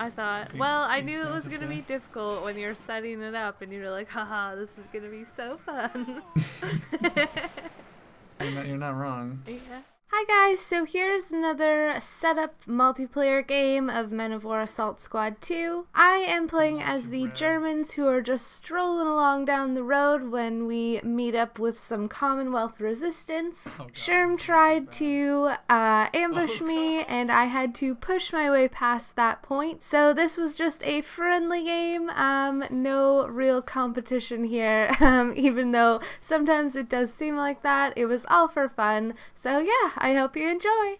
I thought. Well, I knew it was gonna be difficult when you're setting it up, and you were like, "Haha, this is gonna be so fun." You're not, you're not wrong. Yeah. Hi guys, so here's another setup multiplayer game of Men of War Assault Squad 2. I am playing as the Germans who are just strolling along down the road when we meet up with some Commonwealth resistance. Oh, God, Sherm tried to uh, ambush Oh, me and I had to push my way past that point. So this was just a friendly game, um, no real competition here, um, even though sometimes it does seem like that. It was all for fun. So yeah, I hope you enjoy.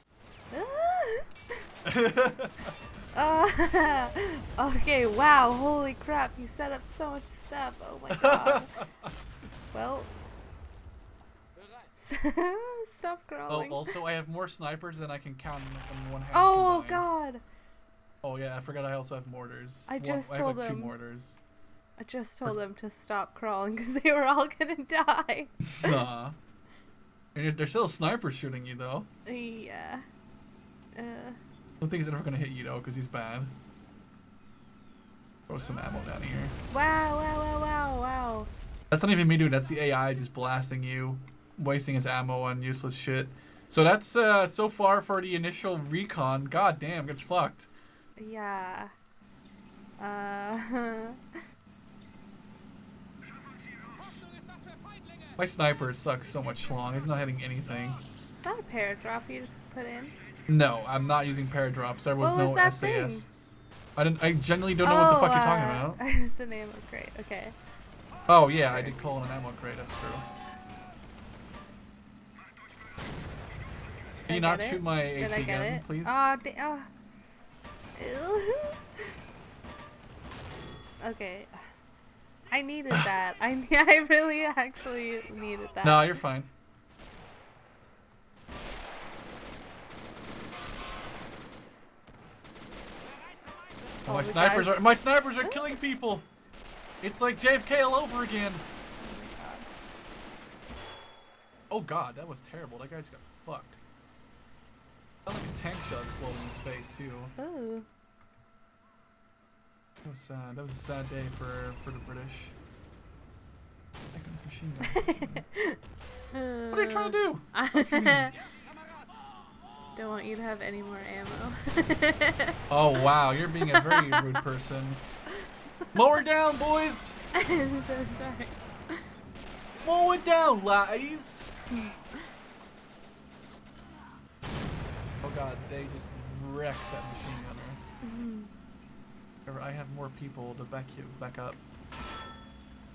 Uh, okay, wow, holy crap, you set up so much stuff. Oh my god. well, stop crawling. Oh, also, I have more snipers than I can count in one hand. Oh combined. god. Oh yeah, I forgot I also have mortars. I One- just I have told like two mortars. I just told them to stop crawling because they were all gonna die. nah. And there's still a sniper shooting you though. yeah. Uh, I don't think he's ever gonna hit you though, because he's bad. Throw some ammo down here. wow, wow, wow, wow, wow. That's not even me doing. That's the AI just blasting you, wasting his ammo on useless shit. So that's uh, so far for the initial recon. God damn, gets fucked. Yeah. Uh, My sniper sucks so much long. He's not hitting anything. it's not a paradrop you just put in. No, I'm not using paradrops. There was What no was that SAS. thing? I didn't. I genuinely don't know what the fuck you're talking uh, about. It's the name of great. Okay. Oh yeah, I did call an ammo crate. That's true. Can you not it? shoot my Did AT I gun, it? please? Oh, da- oh. Okay. I needed that. I I really actually needed that. no, you're fine. Oh, Oh, my snipers guys- are my snipers are killing people. It's like JFK all over again. Oh, oh god, that was terrible. That guy just got fucked. That like a tank shell exploded in his face too. Ooh. That was sad. That was a sad day for for the British. That machine gun. what are you trying to do? do? Don't want you to have any more ammo. Oh wow, you're being a very rude person. Mow her down, boys. I'm so sorry. Mow it down, lads. Oh god, they just wrecked that machine. I have more people to back you back up.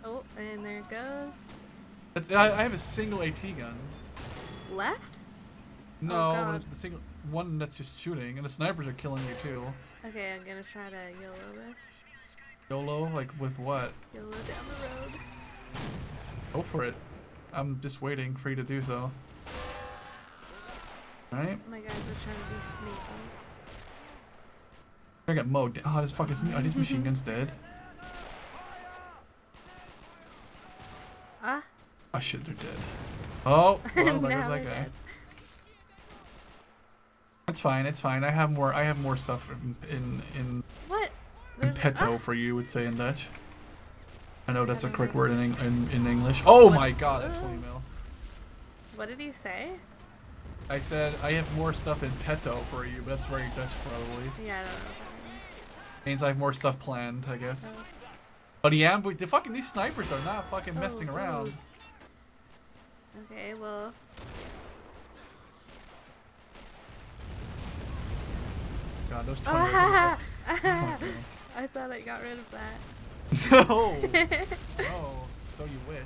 Oh, and there it goes. It's, I, I have a single AT gun. Left? No, oh, God. the single one that's just shooting, and the snipers are killing you too. Okay, I'm gonna try to YOLO this. YOLO, like with what? YOLO down the road. Go for it. I'm just waiting for you to do so. Alright? My guys are trying to be sneaky. I got mowed. down. Oh, this fucking oh, this machine gun's dead. Ah, Oh shit, they're dead. Oh, well, there's that guy. dead. It's fine. It's fine. I have more. I have more stuff in in in, What? in petto ah, for you. Would say in Dutch. I know that's a correct word in, in in English. Oh What? my god, that 20 Uh. mil. What did you say? I said I have more stuff in petto for you, but that's very Dutch probably. Yeah, I don't know Means I have more stuff planned, I guess. Oh. But yeah, but the fucking these snipers are not fucking Oh, messing ooh. around. Okay, well, God, those 20 ah, mils are- I thought I got rid of that. No. no. So you wish.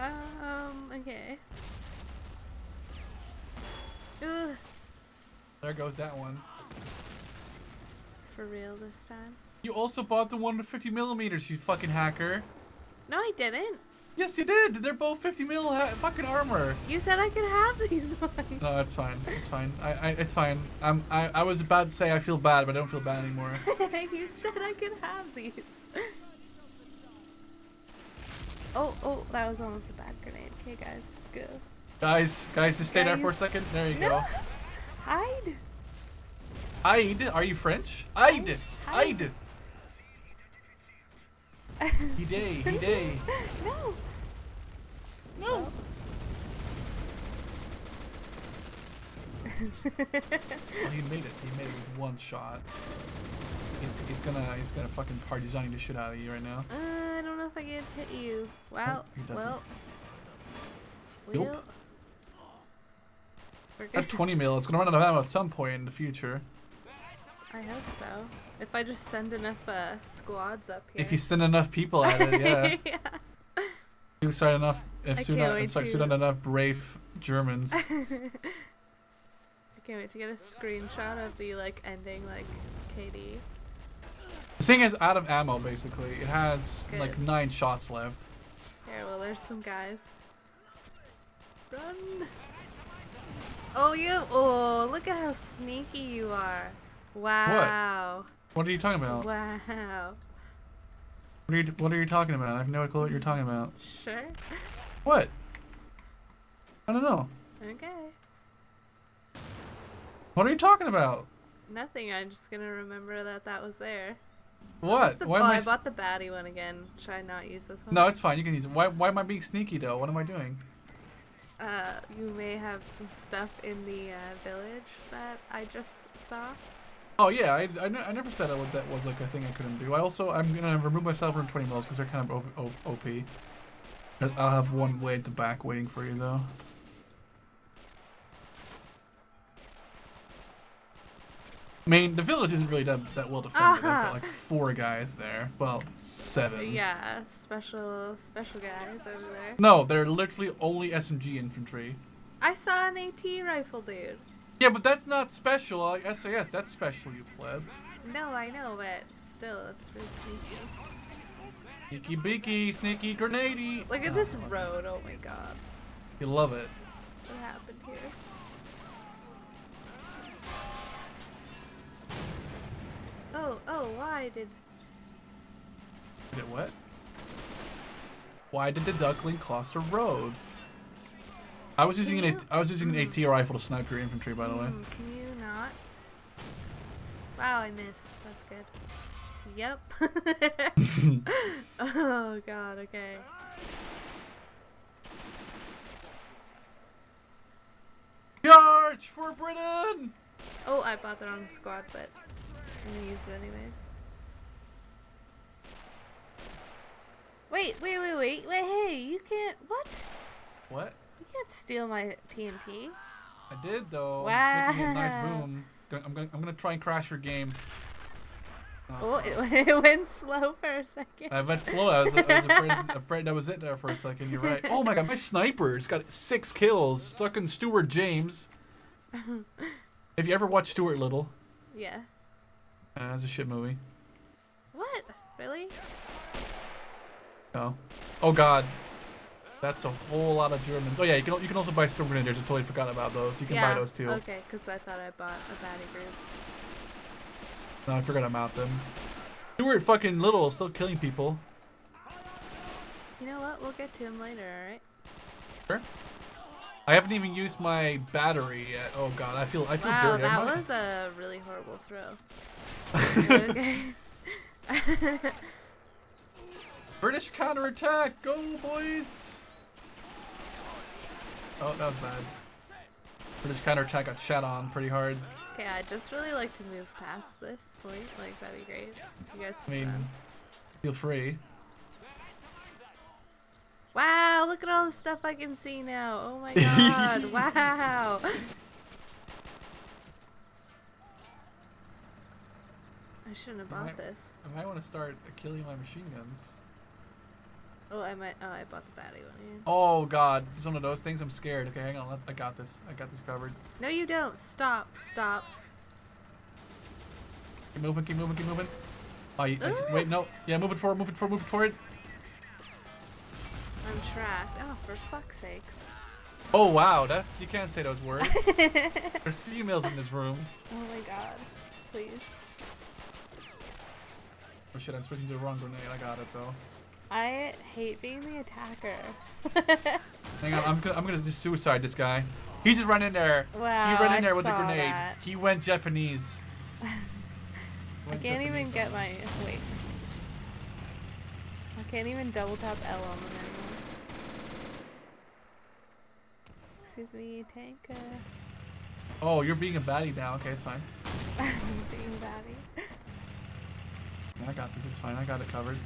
um, okay. Ugh, There goes that one. For real this time. You also bought the one with 50 millimeters, you fucking hacker. No, I didn't. Yes, you did. They're both 50 mil fucking armor. You said I could have these ones. No, it's fine. It's fine. I, I, it's fine. I'm, I, I was about to say I feel bad, but I don't feel bad anymore. you said I could have these. Oh, oh, that was almost a bad grenade. Okay, guys, let's go. guys, guys, just stay there for a second. There you No, go. hide. Aid, are you French? Aid, Aid. He day, he day. no. No. Well, he made it. He made it with one shot. He's, he's gonna he's gonna fucking partisaning the shit out of you right now. Uh, I don't know if I can hit you. Wow. he well. Nope. Well. At 20 mil, it's gonna run out of ammo at some point in the future. I hope so. If I just send enough uh, squads up here. If you send enough people at it, yeah. yeah. You start enough. I If soon, can't wait start to- soon enough brave Germans. I can't wait to get a screenshot of the like ending like KD. This thing is out of ammo basically. It has Good. like nine shots left. Here, well, there's some guys. Run! Oh, you! Oh, look at how sneaky you are. Wow. What are you talking about? Wow. What are you What are you talking about? I have no clue what you're talking about. Sure. What? I don't know. Okay. What are you talking about? Nothing. I'm just gonna remember that that was there. What? The, Why oh, I? I bought the baddie one again. Should I not use this one? no, it's fine. You can use it. Why? Why am I being sneaky though? What am I doing? Uh, you may have some stuff in the uh, village that I just saw. Oh yeah, I, I, I never said that, that was like a thing I couldn't do. I also I'm gonna remove myself from 20 mils because they're kind of o- o- OP. I'll have one blade at the back waiting for you though. I mean, the village isn't really that, that well defended. I've Ah. got like four guys there. Well, seven. Yeah, special special guys over there. No, they're literally only SMG infantry. I saw an AT rifle, dude. Yeah, but that's not special. Like SAS, that's special, you pleb. No, I know, but still, it's really sneaky. Sneaky beaky, sneaky grenady. Look at Oh, this road. Oh my god, You love it. what happened here? Oh, oh, why did? Did it what? Why did the duckling cross the road? I was using an I was using an AT rifle to snipe your infantry, by the way. Hmm, can you not? Wow, I missed. That's good. Yep. oh god. Okay. Charge for Britain! Oh, I bought the wrong squad, but I'm gonna use it anyways. Wait, wait, wait, wait, wait, hey, you can't, what? What? You can't steal my TNT. I did though. It's making a nice boom. I'm gonna, I'm gonna try and crash your game. Oh, it, it went slow for a second. I went slow. I was, I was afraid, afraid that was it there for a second. You're right. Oh my god, my sniper's got six kills. Stuck in Stuart James. Have you ever watched Stuart Little? yeah. Uh, it's a shit movie. What? Really? Oh. Oh god. That's a whole lot of Germans. Oh yeah, you can you can also buy Storm Grenadiers. I totally forgot about those. You can yeah. buy those too. Okay, because I thought I bought a baddie group. No, I forgot about them. Stuart fucking Little still killing people. You know what? We'll get to him later, alright? Sure. I haven't even used my battery yet. Oh god, I feel I feel Wow, dirty. That was a really horrible throw. okay. British counterattack! Go, boys! Oh, that was bad. British counterattack got shot on pretty hard. Okay, I'd just really like to move past this point. Like, that'd be great. You guys I mean, run. feel free. Wow, look at all the stuff I can see now. Oh my god, wow. I shouldn't have bought Right. this. I might want to start killing my machine guns. Oh, I might. Oh, I bought the baddie one. Yeah. Oh god, it's one of those things. I'm scared. Okay, hang on. Let's, I got this. I got this covered. No, you don't. Stop. Stop. Keep moving. Keep moving. Keep moving. Oh, you, I- wait, no. Yeah, move it forward. Move it forward. Move it forward. I'm trapped. Oh, for fuck's sakes. Oh wow, that's you can't say those words. There's females in this room. Oh my god. Please. Oh shit, I'm switching to the wrong grenade. I got it though. I hate being the attacker. Hang on, I'm gonna I'm gonna just suicide this guy. He just ran in there. Wow, he ran in I there with the grenade. that. He went Japanese. I can't even get on my wait. I can't even double tap L on them anymore. Excuse me, tank. Uh, Oh, you're being a baddie now. Okay, it's fine. being batty. I got this. It's fine. I got it covered.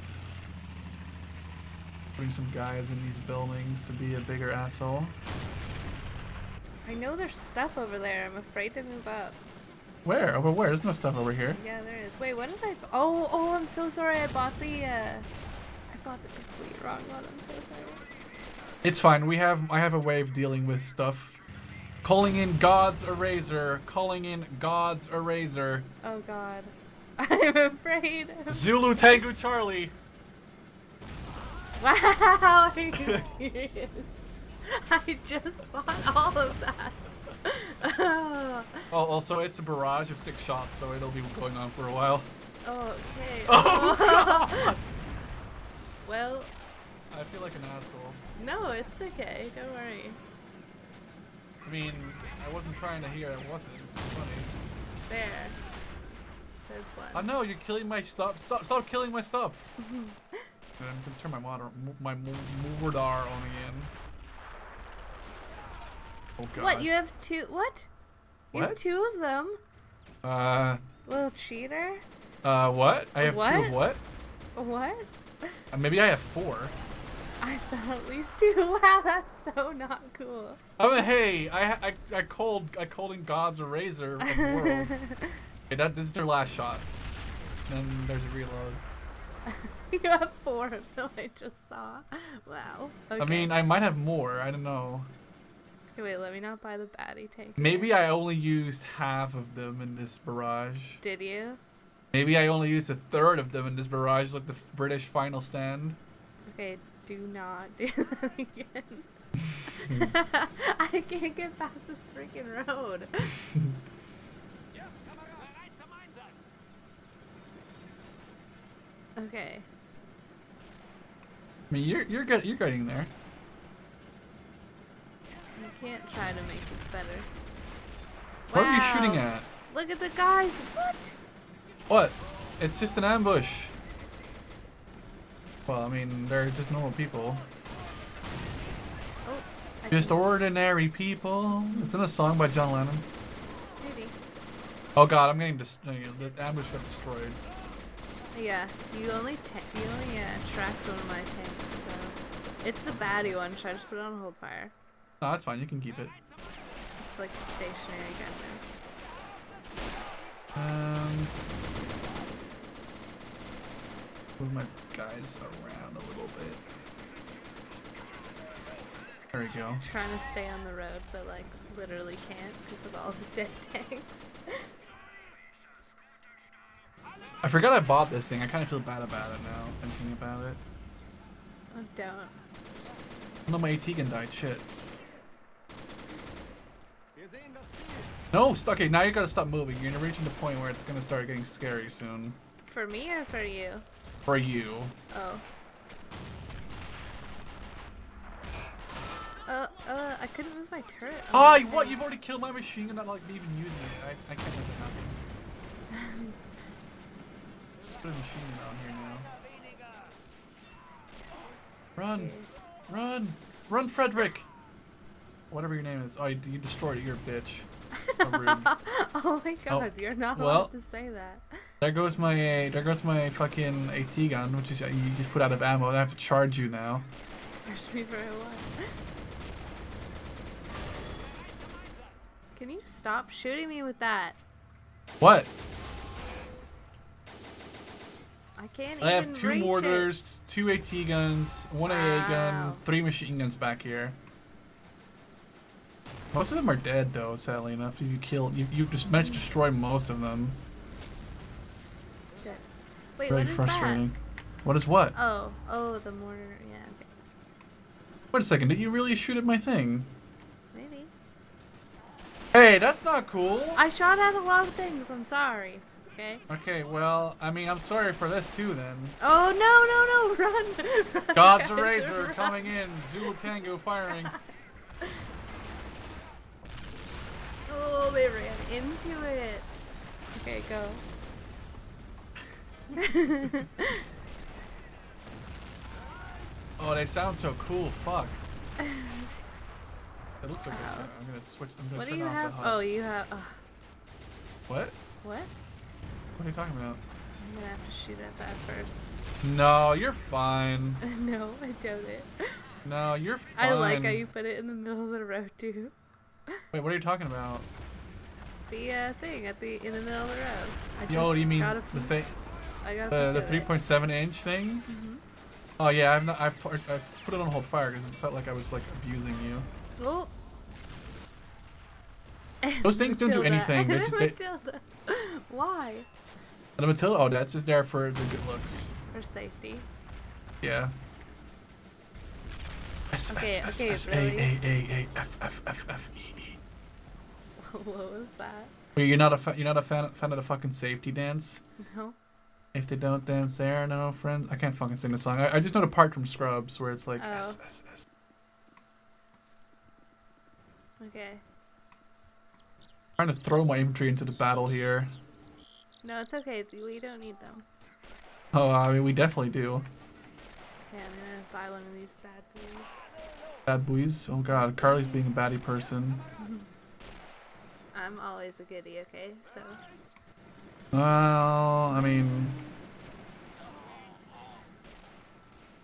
Bring some guys in these buildings to be a bigger asshole. I know there's stuff over there. I'm afraid to move up. Where? Over where? There's no stuff over here. Yeah, there is. Wait, what did I? Oh, oh, I'm so sorry. I bought the. uh I bought the complete wrong one. I'm so sorry. It's fine. We have. I have a way of dealing with stuff. Calling in God's eraser. Calling in God's eraser. Oh God, I'm afraid. Zulu Tango Charlie. Wow, are you serious? I just bought all of that. Oh, also it's a barrage of six shots, so it'll be going on for a while. okay. Oh, well, I feel like an asshole. no, it's okay. Don't worry. I mean, I wasn't trying to hear. It wasn't. It's funny. There. There's one. I know you're killing my stuff. Stop! Stop killing my stuff. And I'm gonna turn my moder my Mordar on again. Oh god. What? You have two? What? You have two of them? Uh, Little cheater. uh, what? I have two of what? What? Uh, maybe I have four. I saw at least two. Wow, that's so not cool. I mean, hey, I I I called I called in God's eraser of worlds. okay, that this is their last shot. Then there's a reload. you have four of them. I just saw. Wow. Okay. I mean, I might have more. I don't know. Okay, wait. Let me not buy the baddie tank. Maybe I only used half of them in this barrage. Did you? Maybe I only used a third of them in this barrage, like the British final stand. Okay. Do not do that again. I can't get past this freaking road. Ja, Kamerad, bereit zum Einsatz. Okay. I mean, you're you're good. You're getting there. You can't try to make this better. What are you shooting at? Look at the guys. What? What? It's just an ambush. Well, I mean, they're just normal people. Oh. I Just can- ordinary people. It's in a song by John Lennon. Maybe. Oh god, I'm getting dis- no, uh, the ambush got destroyed. Yeah, you only ta- you only uh, tracked one of my tanks, so it's the baddie one. Should I just put it on hold fire? No, that's fine. You can keep it. It's like a stationary gun Um, move my guys around a little bit. There we go. now. Trying to stay on the road, but like literally can't because of all the dead tanks. I forgot I bought this thing. I kind of feel bad about it now, thinking about it. oh, don't. No, my AT gun died. Shit. Wir sehen das Ziel. No, st- okay, now you gotta stop moving. You're reaching the point where it's gonna start getting scary soon. For me or for you? For you. Oh. Uh, uh, I couldn't move my turret. Ah, Oh, you- what? You've already killed my machine and not like even using it. I, I can't let that happen. Put a machine gun on here now. Run! Run! Run, Frederick! Whatever your name is. Oh, you, you destroyed it. You're a bitch. Oh my oh, god, you're not well. allowed to say that. There goes my there goes my fucking AT gun, which is you just put out of ammo. I have to charge you now. Charge me for what? Can you stop shooting me with that? What? I can't I have two reach it. mortars, two AT guns, one AA gun, three machine guns back here. Most of them are dead though, sadly enough. You killed you you just managed to destroy most of them. Dead. Wait, Very what is frustrating. What is what? Oh, oh, the mortar. Yeah, okay. Wait a second, did you really shoot at my thing? Maybe. Hey, that's not cool. I shot at a lot of things. I'm sorry. Okay. Okay, well, I mean, I'm sorry for this too then. Oh no, no, no! Run! run God's guys, Eraser run. coming in. Zulu Tango firing. Oh, they ran into it. Okay, go. Oh, they sound so cool. Fuck. It looks like Wow. I'm gonna switch them. Gonna What do you have? Oh, you have. Uh, What? what? What are you talking about? I'm gonna have to shoot at that first. No, you're fine. no, I doubt it. No, you're fine. I like how you put it in the middle of the road too. Wait, what are you talking about? The uh, thing at the in the middle of the road. I Yo, just do you mean got a the thing, I got a the the piece of it. 3.7 inch thing? Mhm. Oh yeah, I've not, I've, I've put it on hold fire because it felt like I was like abusing you. Oh. Those things don't do anything, they just- they-. Why? And Matilda, oh, that's just there for the good looks. For safety. Yeah. S Okay, S S okay, S A really? A A A F F F F E E. what was that? You're not a fa- you're not a fan fan of the fucking safety dance. No. If they don't dance there, no friends. I can't fucking sing the song. I, I just know the part from Scrubs where it's like Oh. S S S. Okay. Trying to throw my infantry into the battle here. No, it's okay. We don't need them. Oh, I mean we definitely do. Okay, I'm gonna buy one of these bad boys. Bad boys. Oh god, Carly's being a baddie person. I'm always a goodie, okay? So. Well, I mean.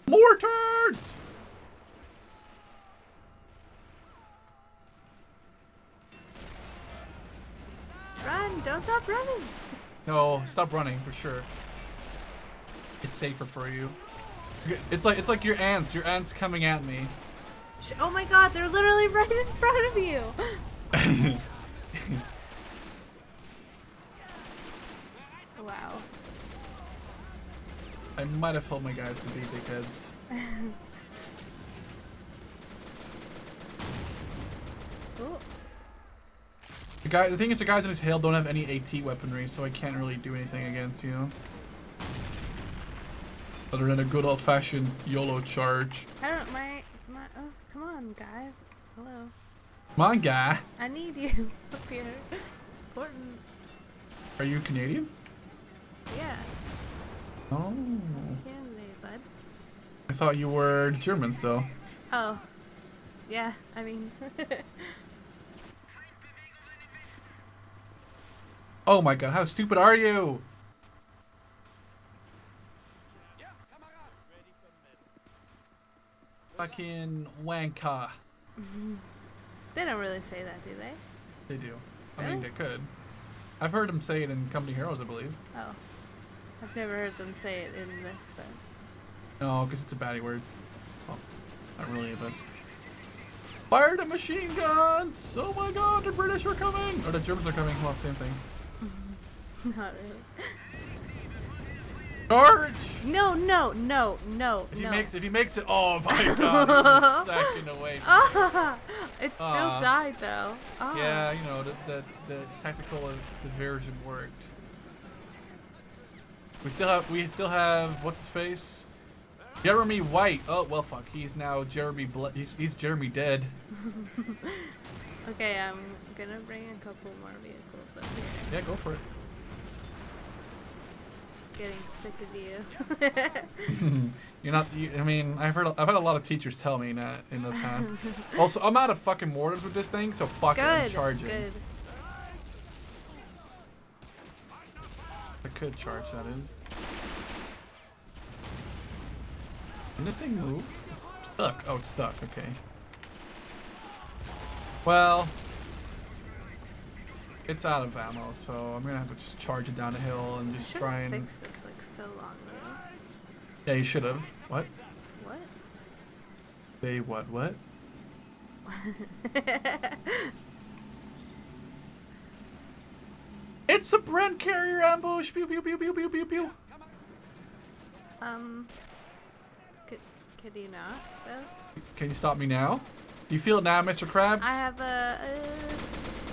Mortars! Run! Don't stop running! No, stop running for sure. It's safer for you. It's like it's like your ants. Your ants coming at me. Sh- Oh my god, they're literally right in front of you! wow. I might have told my guys to be dickheads. Ooh. The guy, the thing is, the guys in his hail don't have any AT weaponry, so I can't really do anything against you. Other than a good old-fashioned YOLO charge. I don't my my oh come on guy. Hello. Come on, guy. I need you up here. It's important. Are you Canadian? Yeah. Oh. Candidate, bud. I thought you were German still. Oh. Yeah, I mean Oh my god, how stupid are you? Ja, Kamerad. Ready for med. Fucking wanka. they don't really say that, do they? They do. I mean, they could. I've heard them say it in Company Heroes, I believe. Oh. I've never heard them say it in this then. No, because it's a baddie word. Well, not really, but. Fire the machine guns! Oh my god, the British are coming! Or the Germans are coming. Well, same thing. Not really. Charge! No, no, no, no, If he makes, if he makes it, oh my god, second away. From! It still Ah. died though. Ah. Yeah, you know, the, the, the tactical diversion worked. We still have, we still have, what's his face? Jeremy White. Oh, well, fuck. He's now Jeremy, Ble- he's, he's Jeremy dead. Okay, I'm gonna bring a couple more vehicles up here. Yeah, go for it. Getting sick of you. You're not, you, I mean, I've heard, I've had a lot of teachers tell me that in the past. also, I'm out of fucking mortars with this thing, so fuck it, I'm charging. good. I could charge, that is. Can this thing move? It's stuck. Oh, it's stuck. Okay. Well, it's out of ammo, so I'm gonna have to just charge it down the hill and just try and. fixed this like so long ago. Yeah, you should have. What? What? They what? What? It's a Bren carrier ambush! Pew pew pew pew pew pew pew. Um. Could could you not though? Can you stop me now? Do you feel it now, Mr. Krabs? I have a. Uh,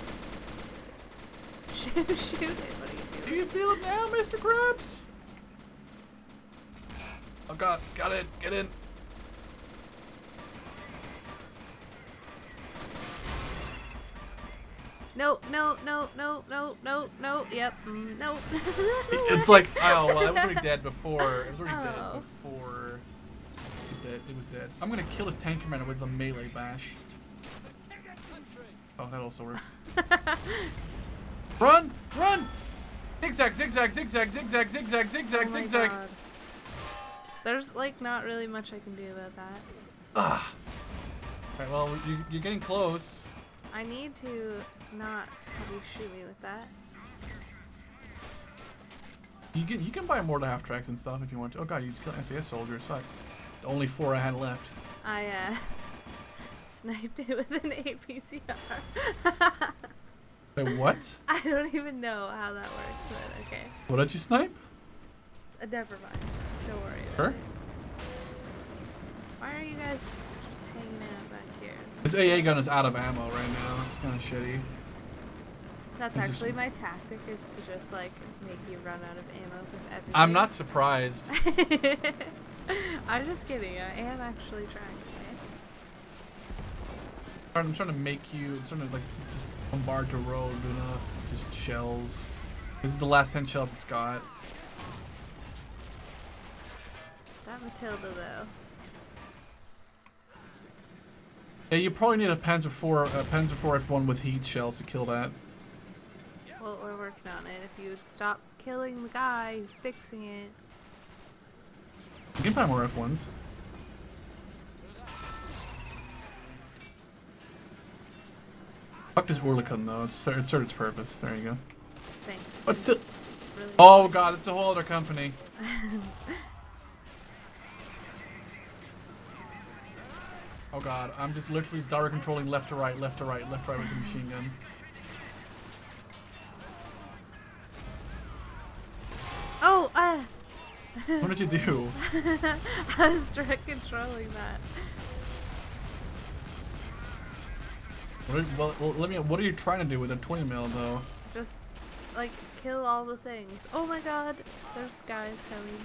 shoot! Shoot it! What are you Do you feel it now, Mr. Krabs? Oh god, got it, get in. No, no, no, no, no, no, no. Yep. Mm, no. It's like, oh, well, it was already dead before. It was already Oh. dead before. It, dead. it was dead. I'm gonna kill his tank commander with a melee bash. Oh, that also works. run! Run! Zigzag, zigzag, zigzag, zigzag, zigzag, zigzag, Oh zigzag. God. There's like not really much I can do about that. Ah. Alright, well, you, you're getting close. I need to not have you shoot me with that. You can you can buy more to half tracks and stuff if you want to. Oh god, you just killed SAS soldiers. Fuck. Only four I had left. I uh sniped it with an APCR. Wait, what? I don't even know how that works, but okay. What did you snipe? Uh, never mind. Don't worry. Sure. Why are you guys just hanging out back here? This AA gun is out of ammo right now. It's kind of shitty. That's I just- actually my tactic is to just like make you run out of ammo with everything. I'm not surprised. I'm just kidding. I am actually trying. I'm trying to make you, I'm trying to like just bombard the road enough. Just shells. This is the last 10 shells it's got. That Matilda though. Yeah, you probably need a Panzer IV, a Panzer IV F1 with heat shells to kill that. Well, we're working on it. If you would stop killing the guy who's fixing it. You can buy more F1s. Fuck this Oerlikon though. It's it served its purpose. There you go. Thanks. It's still, really oh god, it's a whole other company. Oh god, I'm just literally direct controlling left to right, left to right, left to right with the machine gun. Oh, ah! What did you do? I was direct controlling that. What are, well, well, let me. What are you trying to do with a 20 mil though? Just like kill all the things. Oh my god, there's guys coming.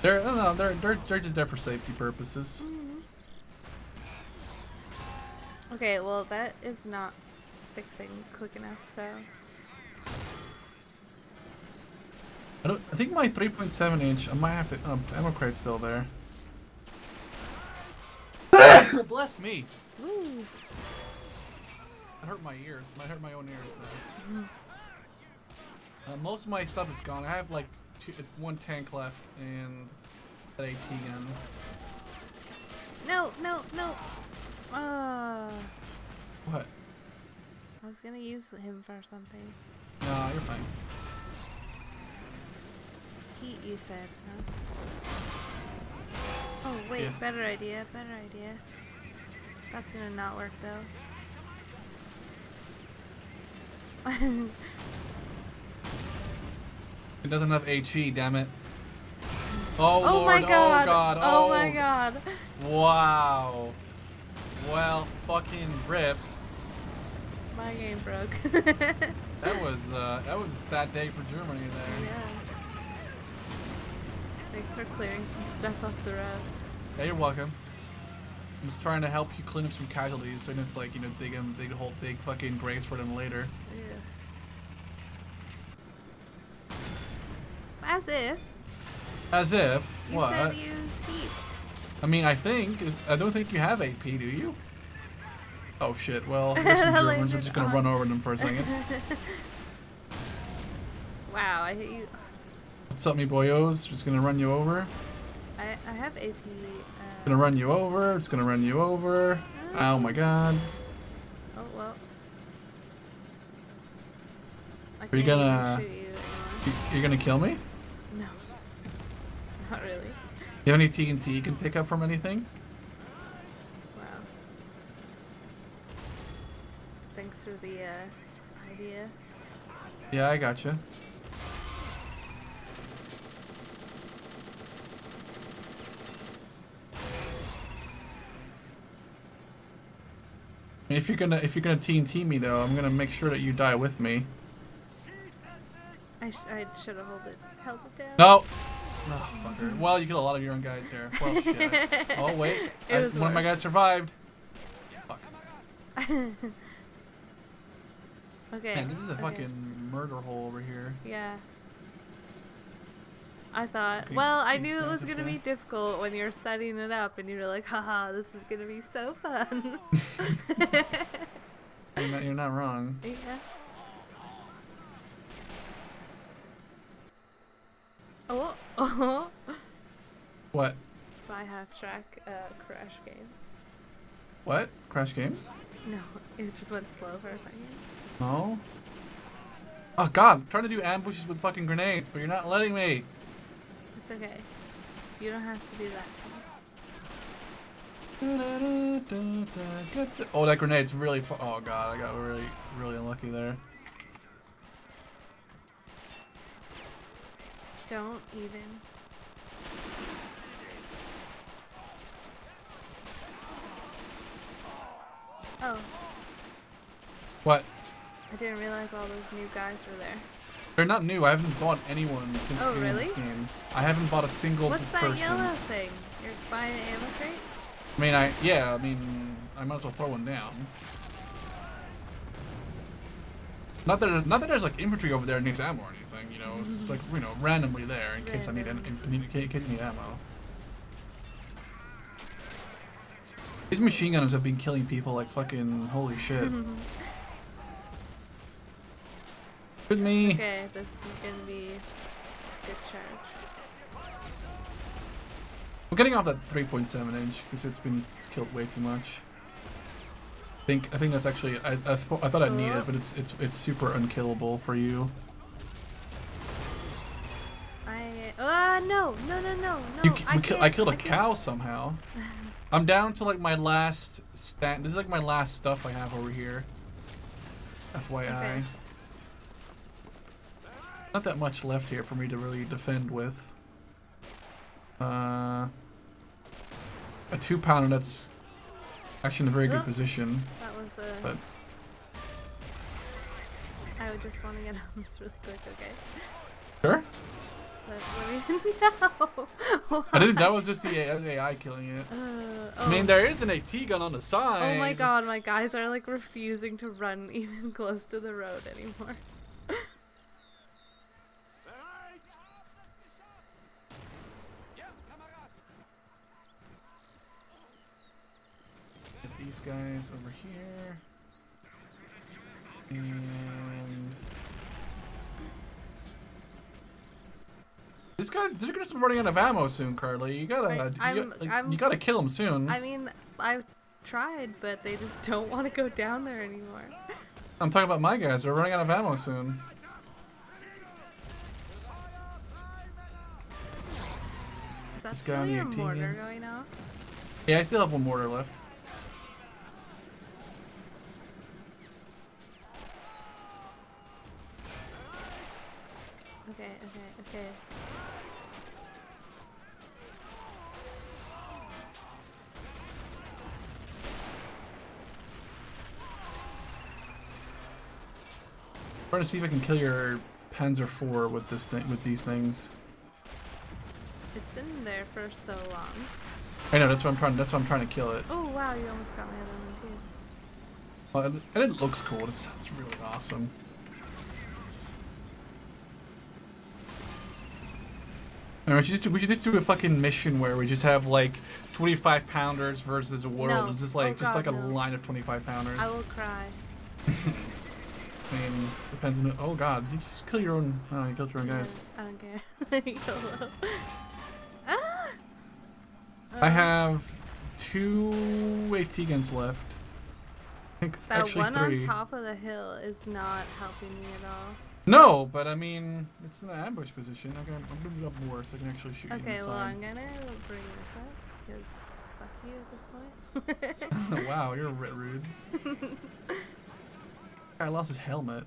They're no, no, they're they're they're just there for safety purposes. Okay, well that is not fixing quick enough, so I don't. I think my 3.7 inch. I might have to. Um, ammo crate's still there. Bless me. Woo. That hurt my ears. Might hurt my own ears though. Uh, most of my stuff is gone. I have like two, one tank left and that AT gun. No, no, no. Uh, What? I was gonna use him for something. No, you're fine. Heat, you said, huh? Oh wait, Yeah. better idea, better idea. That's gonna not work though. It doesn't have HE. Damn it. Oh, oh Lord. my god! Oh god. Oh my god! Wow. Well, fucking rip. My game broke. That was uh, that was a sad day for Germany there. yeah. Thanks for clearing some stuff off the road. Yeah, you're welcome. I'm just trying to help you clean up some casualties, so it's like you know dig them, dig a whole big fucking graves for them later. Yeah. As if As if you what? said use heat. I mean, I think I don't think you have AP, do you? Oh shit. Well, there's some Germans. We're just gonna on- run over them for a second. Wow, I hate you. What's up, me boyos? Just gonna run you over. I, I have AP. Uh, Gonna run you over. It's gonna run you over. Oh my god. Oh well. I Are you gonna- shoot. You, you're gonna kill me? No. Not really. You have any TNT you can pick up from anything? Wow. Thanks for the uh, idea. Yeah, I gotcha. If you're gonna if you're gonna TNT me though, I'm gonna make sure that you die with me. I, sh- I should have held it held it down. No. Oh, fucker. Well, you killed a lot of your own guys there. Well, shit. Oh wait, I- was one of my guys survived. Fuck. Okay. Man, this is a okay. fucking murder hole over here. Yeah. I thought, Okay, well, I knew it was gonna be difficult when you're setting it up and you're like, haha, this is gonna be so fun. You're not, you're not wrong. yeah. Oh, oh. What? My half track uh, crash game. What? Crash game? No, it just went slow for a second. No. Oh god, I'm trying to do ambushes with fucking grenades, but you're not letting me. It's okay. You don't have to do that to me. Oh, that grenade's really Oh god, I got really, really unlucky there. Don't even. Oh, What? I didn't realize all those new guys were there. They're not new. I haven't bought anyone since Oh, getting this really? game. I haven't bought a single What's that yellow thing? You're buying an ammo crate? I mean, I yeah. I mean, I might as well throw one down. Not that not that there's like infantry over there that needs ammo or anything. You know, it's just like you know randomly there in case I need, any, in, in, in case I need ammo. These machine gunners have been killing people like fucking holy shit. With me. Okay, this is gonna be good charge. I'm getting off that 3.7 inch because it's been it's killed way too much. I think I think that's actually I I, th- I thought I'd need it, but it's it's it's super unkillable for you. I uh no no no no no. I, kill, I killed a cow somehow. I'm down to like my last stat. This is like my last stuff I have over here. FYI. Okay. Not that much left here for me to really defend with. Uh, a two pounder that's actually in a very good Oh. position. That was a. But- I would just want to get on this really quick. Okay. Sure. Let, let me no. I didn't. That was just the AI killing it. Uh, I mean, oh. there is an AT gun on the side. Oh my god, my guys are like refusing to run even close to the road anymore. These over here. And these guys, they're gonna start running out of ammo soon, Carly. You gotta, Right, you, I'm- got- like, I'm- you gotta kill them soon. I mean, I've tried, but they just don't want to go down there anymore. I'm talking about my guys. They're running out of ammo soon. Is that still your mortar going off? Yeah, I still have one mortar left. Okay, okay, okay. I'm trying to see if I can kill your Panzer IV with this thing, with these things. It's been there for so long. I know that's what I'm trying. That's what I'm trying to kill it. Oh wow, you almost got my other one too. Well, and and it looks cool. It sounds really awesome. And we should, just, do- we should just do a fucking mission where we just have like 25 pounders versus a world. No. It's just like Oh, just like a no. line of 25 pounders. I will cry. I mean, depends on. Oh god, you just kill your own. Oh, you killed your own guys. I don't care. Let me go low. ah! I Uh, have two AT guns left. I think th- That actually one three. on top of the hill is not helping me at all. No, but I mean, it's in an ambush position. I'm gonna I'm gonna move it up more so I can actually shoot you Okay, well I'm gonna bring this up because fuck you at this point. wow, you're rude. Guy lost his helmet.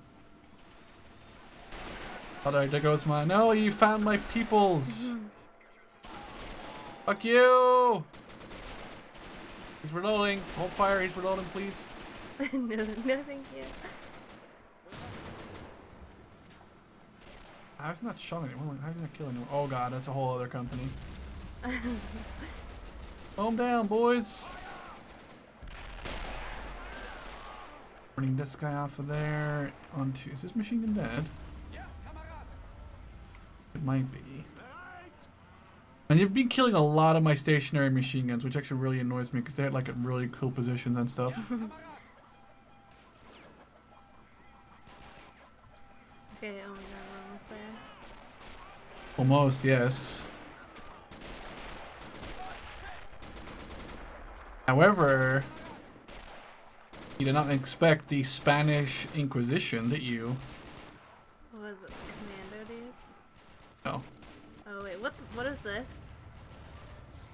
Oh, there, there goes my. No, you found my peoples. Fuck you. He's reloading. Hold fire. He's reloading, please. no, no, thank you. I was not showing anyone. How's he not killing anyone? Oh god, that's a whole other company. Calm down, boys. Running this guy off of there. Onto is this machine gun dead? Ja, Kamerad. It might be. And you've been killing a lot of my stationary machine guns, which actually really annoys me because they had like a really cool positions and stuff. Okay, oh my god, we're almost there. Almost, yes. However, you did not expect the Spanish Inquisition, did you? What was it? Commando dudes? No. Oh wait, what? The, what is this?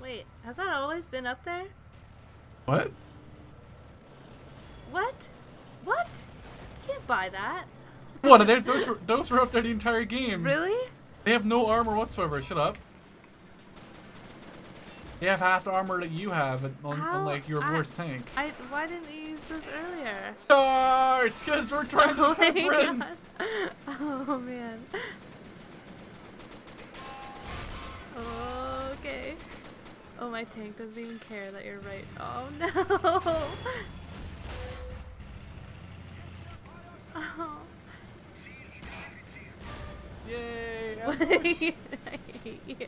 Wait, has that always been up there? What? What? What? You Can't buy that. What? Those were, those were up there the entire game. Really? They have no armor whatsoever. Shut up. They have half the armor that you have, on, on like your I- worst tank. I why didn't you use this earlier? Charge! Because we're trying to Oh my win. god. Oh man. Okay. Oh, my tank doesn't even care that you're right. Oh no. Oh. Yay! I hate you.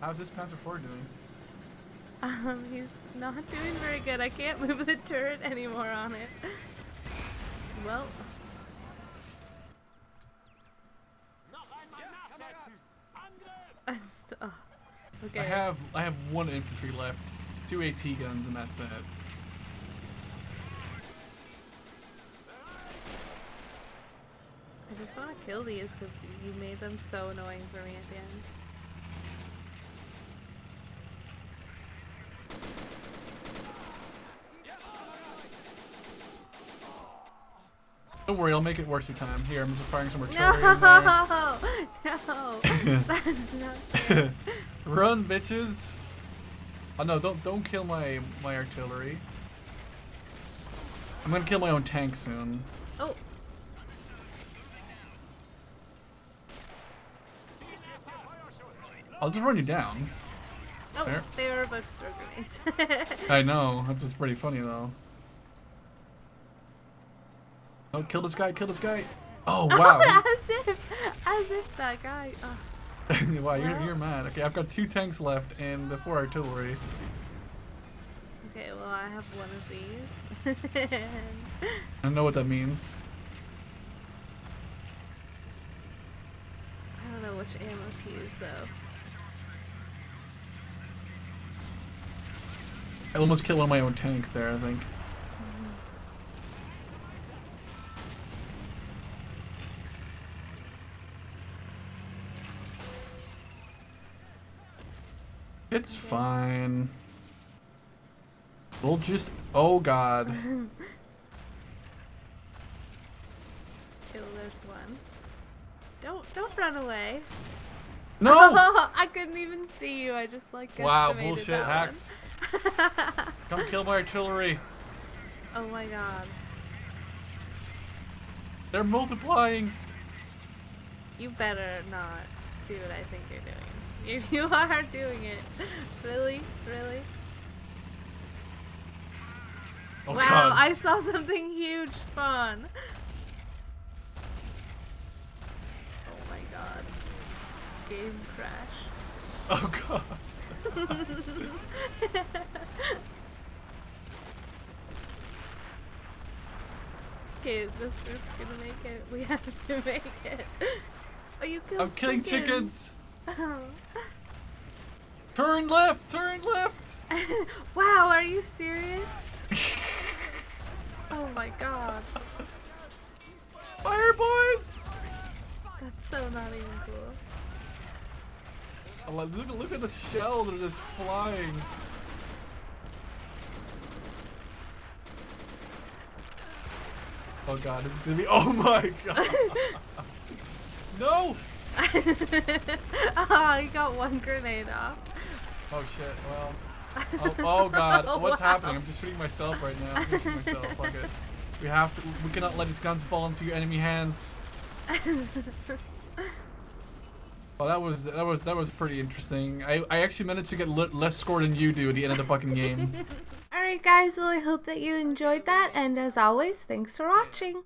How's this Panzer IV doing? Um, he's not doing very good. I can't move the turret anymore on it. Well, Noch einmal nachsetzen. Angriff. I'm still. Oh. Okay. I have I have one infantry left, two AT guns, and that's it. Just want to kill these because you made them so annoying for me at the end. Don't worry, I'll make it worth your time. Here, I'm just firing some No, artillery there. no, that's not fair. Run, bitches! Oh no, don't don't kill my my artillery. I'm gonna kill my own tank soon. Oh, I'll just run you down. oh, There. they were about to throw grenades. I know, that's what's pretty funny though. Oh, kill this guy, kill this guy. Oh wow. as if, as if that guy. Oh. wow, you're, you're mad. Okay, I've got two tanks left and the four artillery. Okay, well I have one of these. I don't know what that means. I don't know which ammo to use though. I almost killed one of my own tanks there, I think. It's fine. We'll just. Oh god. Well there's one. Don't don't run away. No! I couldn't even see you. I just like wow, bullshit hacks. one. Come kill my artillery. oh my god. They're multiplying. You better not do what I think you're doing. You, you are doing it. Really? Really? Oh wow, god. I saw something huge spawn. Oh my god. Game crash. Oh god. Okay, this group's gonna make it. We have to make it. Oh, you killed I'm killing chickens. Oh. Turn left, turn left. wow, are you serious? oh my god. Fire boys. That's so not even cool. Look, look at the shell, they're just flying. Oh god, this is gonna be. Oh my god! no! oh, you got one grenade off. Oh shit, well. Oh, oh god, oh, what's Wow. happening? I'm just shooting myself right now. I'm shooting myself, fuck it. We have to, we cannot let these guns fall into your enemy hands. Well, that was that was that was pretty interesting. I, I actually managed to get less score than you do at the end of the fucking game. Alright guys, well I hope that you enjoyed that and as always, thanks for watching.